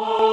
Oh.